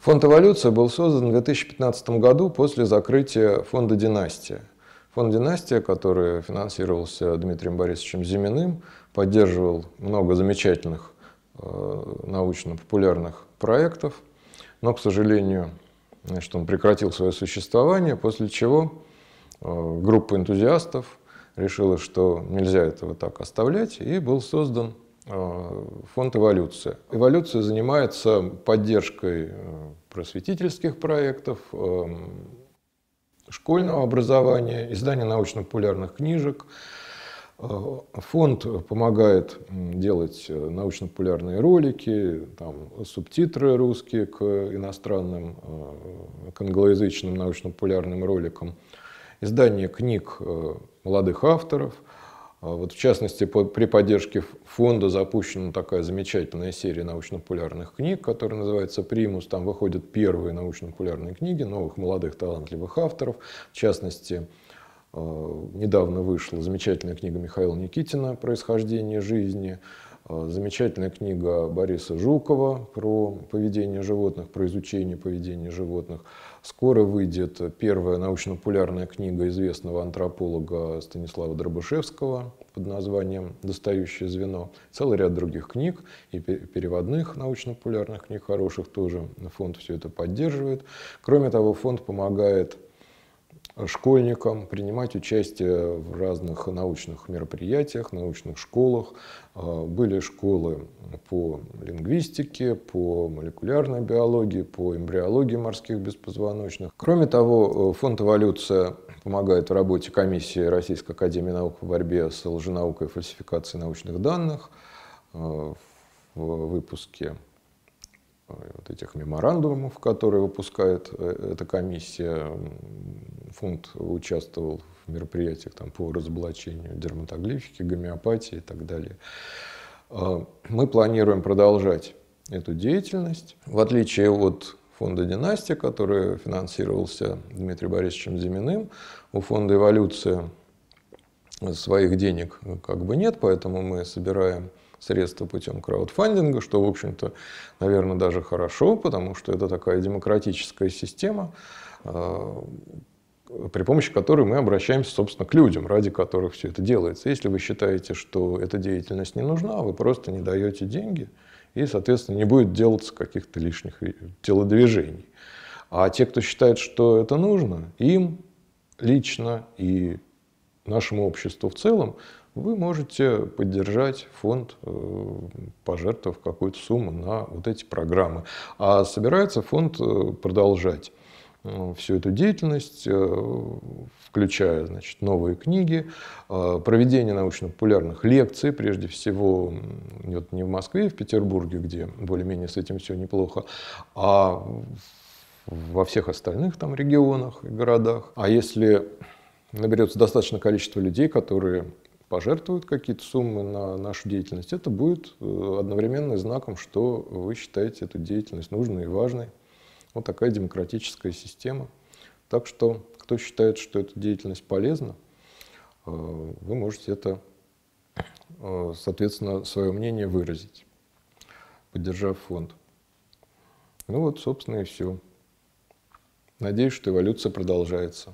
Фонд «Эволюция» был создан в 2015 году после закрытия фонда «Династия». Фонд «Династия», который финансировался Дмитрием Борисовичем Зиминым, поддерживал много замечательных э, научно-популярных проектов, но, к сожалению, значит, он прекратил свое существование, после чего э, группа энтузиастов решила, что нельзя этого так оставлять, и был создан фонд «Эволюция». «Эволюция» занимается поддержкой э, просветительских проектов, эм, школьного образования, издания научно-популярных книжек. Фонд помогает делать научно-популярные ролики, там, субтитры русские к иностранным, к англоязычным научно-популярным роликам, издание книг молодых авторов. А вот в частности, при поддержке фонда запущена такая замечательная серия научно-популярных книг, которая называется «Примус». Там выходят первые научно-популярные книги новых молодых талантливых авторов. В частности, э, недавно вышла замечательная книга Михаила Никитина «Происхождение жизни», замечательная книга Бориса Жукова про поведение животных, про изучение поведения животных – Скоро выйдет первая научно-популярная книга известного антрополога Станислава Дробышевского под названием «Достающее звено». Целый ряд других книг и переводных научно-популярных книг хороших тоже фонд все это поддерживает. Кроме того, фонд помогает школьникам принимать участие в разных научных мероприятиях, научных школах. А, были школы по лингвистике, по молекулярной биологии, по эмбриологии морских беспозвоночных. Кроме того, фонд «Эволюция» помогает в работе комиссии Российской Академии Наук по борьбе с лженаукой и фальсификацией научных данных а, в выпуске вот этих меморандумов, которые выпускает э, эта комиссия. Фонд участвовал в мероприятиях там, по разоблачению дерматоглифики, гомеопатии и так далее. А, мы планируем продолжать эту деятельность. В отличие от фонда «Династия», который финансировался Дмитрием Борисовичем Зиминым, у фонда «Эволюция» своих денег как бы нет, поэтому мы собираем средства путем краудфандинга, что, в общем-то, наверное, даже хорошо, потому что это такая демократическая система, а, при помощи которой мы обращаемся, собственно, к людям, ради которых все это делается. Если вы считаете, что эта деятельность не нужна, вы просто не даете деньги, и, соответственно, не будет делаться каких-то лишних телодвижений. А те, кто считает, что это нужно, им лично и нашему обществу в целом вы можете поддержать фонд, э, пожертвовав какую-то сумму на вот эти программы. А собирается фонд э, продолжать всю эту деятельность, включая значит, новые книги, проведение научно-популярных лекций, прежде всего вот не в Москве и в Петербурге, где более-менее с этим все неплохо, а во всех остальных там регионах и городах. А если наберется достаточное количество людей, которые пожертвуют какие-то суммы на нашу деятельность, это будет э, одновременно знаком, что вы считаете эту деятельность нужной и важной. Вот такая демократическая система. Так что, кто считает, что эта деятельность полезна, э, вы можете это, э, соответственно, свое мнение выразить, поддержав фонд. Ну вот, собственно, и все. Надеюсь, что эволюция продолжается.